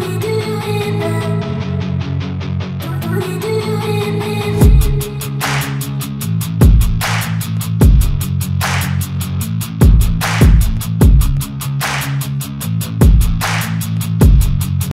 do it.